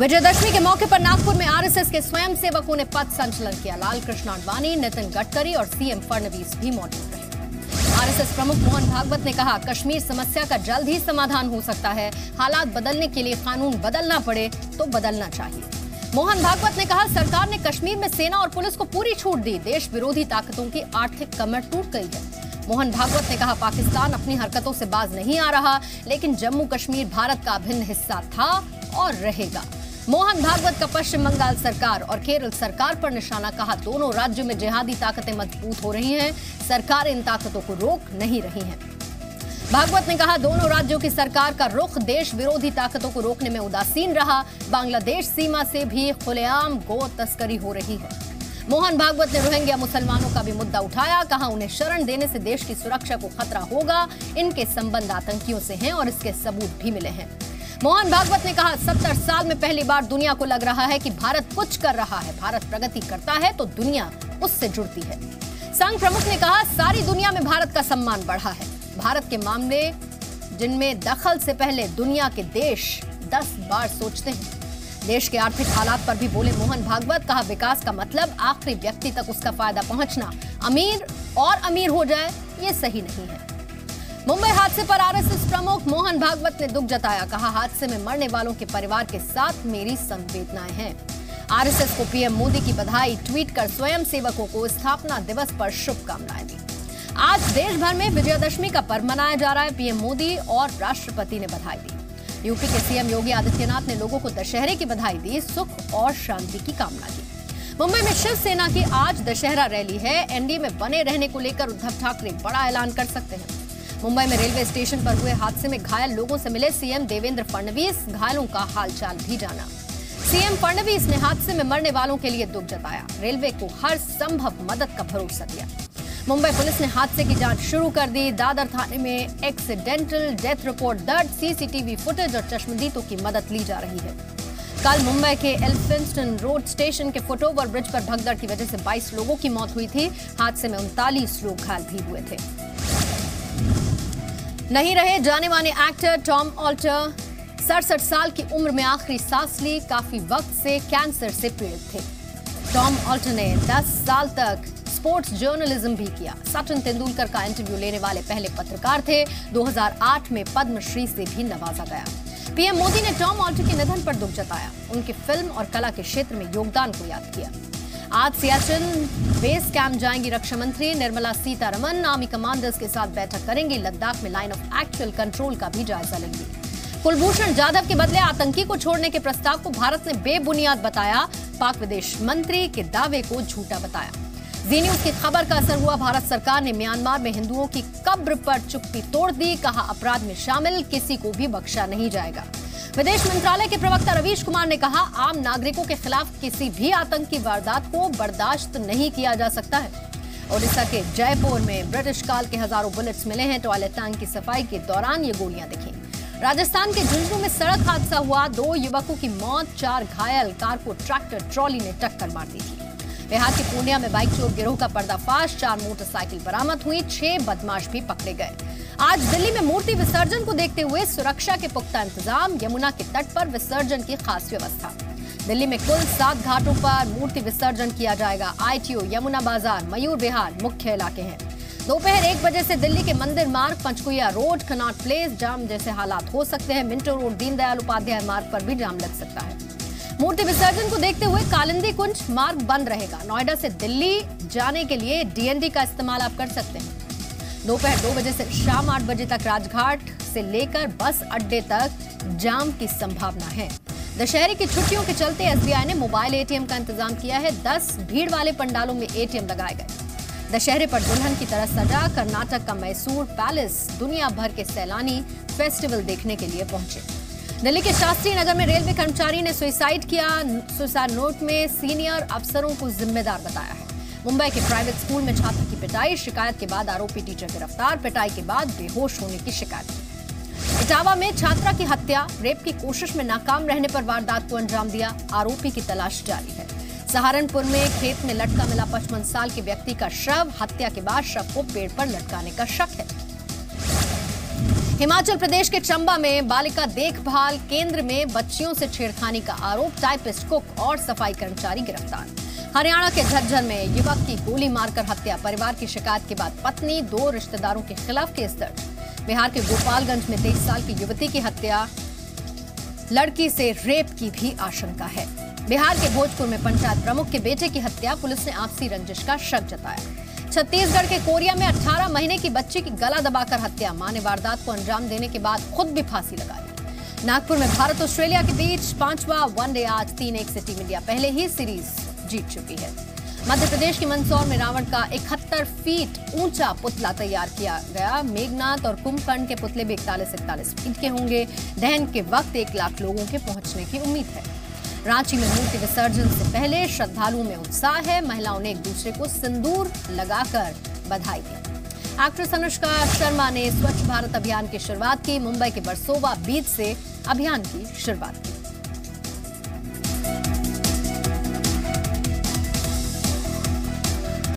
विजयदशमी के मौके पर नागपुर में आरएसएस के स्वयं सेवकों ने पथ संचलन किया। लाल कृष्ण आडवाणी, नितिन गडकरी और सीएम फडणवीस भी मौजूद रहे। आरएसएस प्रमुख मोहन भागवत ने कहा, कश्मीर समस्या का जल्द ही समाधान हो सकता है। हालात बदलने के लिए कानून बदलना पड़े तो बदलना चाहिए। मोहन भागवत ने कहा, सरकार ने कश्मीर में सेना और पुलिस को पूरी छूट दी। देश विरोधी ताकतों की आर्थिक कमर टूट गई है। मोहन भागवत ने कहा, पाकिस्तान अपनी हरकतों से बाज नहीं आ रहा, लेकिन जम्मू कश्मीर भारत का अभिन्न हिस्सा था और रहेगा। मोहन भागवत का पश्चिम बंगाल सरकार और केरल सरकार पर निशाना कहा, दोनों राज्यों में जिहादी ताकतें मज़बूत हो रही हैं। सरकार इन ताकतों को रोक नहीं रही हैं। भागवत ने कहा, दोनों राज्यों की सरकार का रुख देश विरोधी ताकतों को रोकने में उदासीन रहा। बांग्लादेश सीमा से भी खुलेआम गो तस्करी हो रही है। मोहन भागवत ने रोहिंग्या मुसलमानों का भी मुद्दा उठाया, कहा, उन्हें शरण देने से देश की सुरक्षा को खतरा होगा। इनके संबंध आतंकियों से हैं और इसके सबूत भी मिले हैं। मोहन भागवत ने कहा, सत्तर साल में पहली बार दुनिया को लग रहा है कि भारत कुछ कर रहा है। भारत प्रगति करता है तो दुनिया उससे जुड़ती है। संघ प्रमुख ने कहा, सारी दुनिया में भारत का सम्मान बढ़ा है। भारत के मामले, जिनमें दखल से पहले दुनिया के देश दस बार सोचते हैं। देश के आर्थिक हालात पर भी बोले मोहन भागवत, कहा, विकास का मतलब आखिरी व्यक्ति तक उसका फ़ायदा पहुँचना। अमीर और अमीर हो जाए, ये सही नहीं है। मुंबई हादसे पर आरएसएस प्रमुख मोहन भागवत ने दुख जताया। कहा, हादसे में मरने वालों के परिवार के साथ मेरी संवेदनाएँ हैं। आरएसएस को पीएम मोदी की बधाई, ट्वीट कर स्वयं सेवकों को स्थापना दिवस पर शुभकामनाएँ दी। आज देश भर में विजयदशमी का पर्व मनाया जा रहा है। पीएम मोदी और राष्ट्रपति ने बधाई दी। यूपी के सीएम योगी आदित्यनाथ ने लोगों को दशहरे की बधाई दी, सुख और शांति की कामना की। मुंबई में शिवसेना की आज दशहरा रैली है। एनडीए में बने रहने को लेकर उद्धव ठाकरे बड़ा ऐलान कर सकते हैं। मुंबई में रेलवे स्टेशन पर हुए हादसे में घायल लोगों से मिले सीएम देवेंद्र फडणवीस। घायलों का हालचाल भी जाना। सीएम फडणवीस ने हादसे में मरने वालों के लिए दुख जताया। रेलवे को हर संभव मदद का भरोसा दिया। मुंबई पुलिस ने हादसे की जाँच शुरू कर दी। दादर थाने में एक्सीडेंटल डेथ रिपोर्ट दर्ज। सीसीटीवी फुटेज और चश्मदीदों की मदद ली जा रही है। कल मुंबई के एल्फिंस्टन रोड स्टेशन के फुटओवर ब्रिज पर भगदड़ की वजह से 22 लोगों की मौत हुई थी। हादसे में उनतालीस लोग घायल भी हुए थे। नहीं रहे जाने माने एक्टर टॉम ऑल्टर। सड़सठ साल की उम्र में आखिरी सांस ली, काफ़ी वक्त से कैंसर से पीड़ित थे। टॉम ऑल्टर ने 10 साल तक स्पोर्ट्स जर्नलिज्म भी किया। सचिन तेंदुलकर का इंटरव्यू लेने वाले पहले पत्रकार थे। 2008 में पद्मश्री से भी नवाजा गया। पीएम मोदी ने टॉम ऑल्टर के निधन पर दुख जताया। उनके फ़िल्म और कला के क्षेत्र में योगदान को याद किया। आज सियाचिन बेस कैंप जाएँगी रक्षा मंत्री निर्मला सीतारमन आर्मी कमांडर्स के साथ बैठक करेंगी। लद्दाख में लाइन ऑफ़ एक्चुअल कंट्रोल का भी जायजा लेंगी। कुलभूषण जाधव के बदले आतंकी को छोड़ने के प्रस्ताव को भारत ने बेबुनियाद बताया। पाक विदेश मंत्री के दावे को झूठा बताया। जी न्यूज़ की खबर का असर हुआ। भारत सरकार ने म्यांमार में हिंदुओं की कब्र पर चुप्पी तोड़ दी। कहा, अपराध में शामिल। किसी को भी बख्शा नहीं जाएगा। विदेश मंत्रालय के प्रवक्ता रवीश कुमार ने कहा, आम नागरिकों के खिलाफ किसी भी आतंकी वारदात को बर्दाश्त नहीं किया जा सकता है। ओडिशा के जयपुर में ब्रिटिश काल के हज़ारों बुलेट्स मिले हैं, टॉयलेट टैंक की सफ़ाई के दौरान ये गोलियाँ दिखी। राजस्थान के झुंझुनू में सड़क हादसा हुआ, दो युवकों की मौत, चार घायल, कार को ट्रैक्टर, ट्रॉली ने टक्कर मार दी थी। बिहार के पूर्णिया में बाइक चोर गिरोह का पर्दाफाश, चार मोटरसाइकिल बरामद हुई, छह बदमाश भी पकड़े गए। आज दिल्ली में मूर्ति विसर्जन को देखते हुए सुरक्षा के पुख्ता इंतज़ाम, यमुना के तट पर विसर्जन की खास व्यवस्था। दिल्ली में कुल सात घाटों पर मूर्ति विसर्जन किया जाएगा। आईटीओ, यमुना बाज़ार, मयूर विहार मुख्य इलाके हैं। दोपहर एक बजे से दिल्ली के Mandir Marg Panchkuian road, Connaught place, जाम जैसे हालात हो सकते हैं। मिंटो रोड, दीनदयाल उपाध्याय मार्ग पर भी जाम लग सकता है। मूर्ति विसर्जन को देखते हुए कालिंदी कुंज मार्ग बंद रहेगा। नोएडा से दिल्ली जाने के लिए डीएनडी का इस्तेमाल आप कर सकते हैं। दोपहर दो बजे से शाम आठ बजे तक राजघाट से लेकर बस अड्डे तक जाम की संभावना है। दशहरे की छुट्टियों के चलते एसबीआई ने मोबाइल एटीएम का इंतज़ाम किया है। दस भीड़ वाले पंडालों में एटीएम लगाए गए। दशहरे पर दुल्हन की तरह सजा कर्नाटक का मैसूर पैलेस दुनिया भर के सैलानी फेस्टिवल देखने के लिए पहुँचे। दिल्ली के शास्त्री नगर में रेलवे कर्मचारी ने सुसाइड किया। सुसाइड नोट में सीनियर अफसरों को जिम्मेदार बताया है। मुंबई के प्राइवेट स्कूल में छात्र की पिटाई, शिकायत के बाद आरोपी टीचर गिरफ़्तार, पिटाई के बाद बेहोश होने की शिकायत। इटावा में छात्रा की हत्या, रेप की कोशिश में नाकाम रहने पर वारदात को अंजाम दिया, आरोपी की तलाश जारी है। सहारनपुर में खेत में लटका मिला पचपन साल के व्यक्ति का शव, हत्या के बाद शव को पेड़ पर लटकाने का शक है। हिमाचल प्रदेश के चंबा में बालिका देखभाल केंद्र में बच्चियों से छेड़खानी का आरोप, टाइपिस्ट कुक और सफ़ाई कर्मचारी गिरफ़्तार। हरियाणा के झज्जर में युवक की गोली मारकर हत्या, परिवार की शिकायत के बाद पत्नी, दो रिश्तेदारों के खिलाफ केस दर्ज। बिहार के गोपालगंज में तेईस साल की युवती की हत्या, लड़की से रेप की भी आशंका है। बिहार के भोजपुर में पंचायत प्रमुख के बेटे की हत्या, पुलिस ने आपसी रंजिश का शक जताया। छत्तीसगढ़ के कोरिया में 18 महीने की बच्ची की गला दबाकर हत्या। माँ ने वारदात को अंजाम देने के बाद खुद भी फांसी लगा ली नागपुर में भारत ऑस्ट्रेलिया के बीच पांचवा वनडे आज तीन एक से टीम इंडिया पहले ही सीरीज़ जीत चुकी है। मध्य प्रदेश के मंदसौर में रावण का इकहत्तर फीट ऊँचा पुतला तैयार किया गया। मेघनाथ और कुंभकर्ण के पुतले भी इकतालीस इकतालीस फीट के होंगे। दहन के वक्त एक लाख लोगों के पहुँचने की उम्मीद है। रांची में मूर्ति विसर्जन से पहले श्रद्धालुओं में उत्साह है। महिलाओं ने एक दूसरे को सिंदूर लगाकर बधाई दी। एक्ट्रेस अनुष्का शर्मा ने स्वच्छ भारत अभियान की शुरुआत की। मुंबई के बरसोवा बीच से अभियान की शुरुआत की।